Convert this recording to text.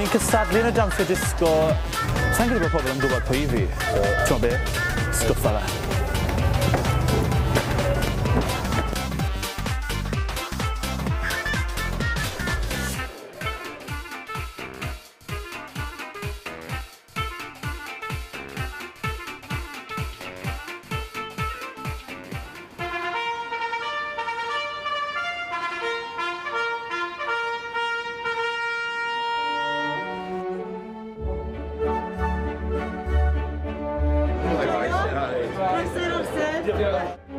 Ni'n cysadlu yn y dansio disco. Sa'n gwybod pobl yn gwybod pwy fi. Ti'n be? Stwff fel e. Evet.